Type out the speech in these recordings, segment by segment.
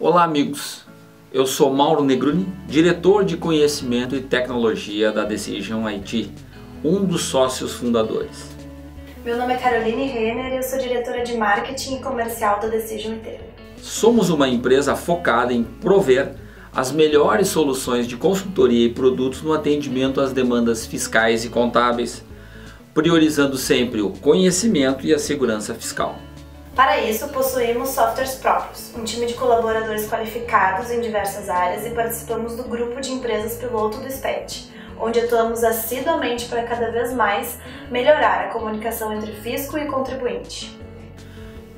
Olá amigos, eu sou Mauro Negruni, diretor de conhecimento e tecnologia da Decision IT, um dos sócios fundadores. Meu nome é Caroline Renner e eu sou diretora de marketing e comercial da Decision IT. Somos uma empresa focada em prover as melhores soluções de consultoria e produtos no atendimento às demandas fiscais e contábeis, priorizando sempre o conhecimento e a segurança fiscal. Para isso, possuímos softwares próprios, um time de colaboradores qualificados em diversas áreas e participamos do grupo de empresas piloto do SPET, onde atuamos assiduamente para cada vez mais melhorar a comunicação entre fisco e contribuinte.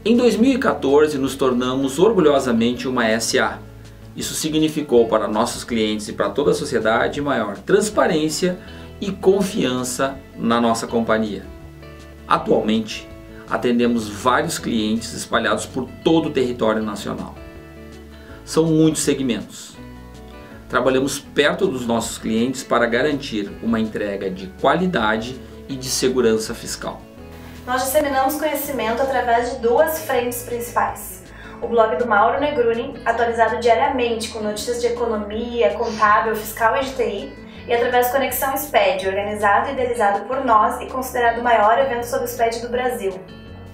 Em 2014, nos tornamos orgulhosamente uma SA. Isso significou para nossos clientes e para toda a sociedade maior transparência e confiança na nossa companhia. Atualmente, atendemos vários clientes espalhados por todo o território nacional. São muitos segmentos. Trabalhamos perto dos nossos clientes para garantir uma entrega de qualidade e de segurança fiscal. Nós disseminamos conhecimento através de duas frentes principais. O blog do Mauro Negruni, atualizado diariamente com notícias de economia, contábil, fiscal e de TI, e através do Conexão SPED, organizado e idealizado por nós e considerado o maior evento sobre SPED do Brasil.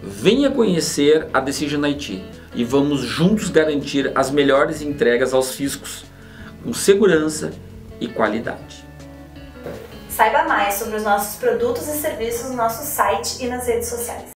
Venha conhecer a Decision IT e vamos juntos garantir as melhores entregas aos fiscos, com segurança e qualidade. Saiba mais sobre os nossos produtos e serviços no nosso site e nas redes sociais.